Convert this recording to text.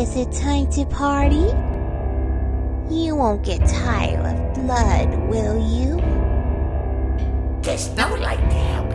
Is it time to party? You won't get tired of blood, will you? There's no light to help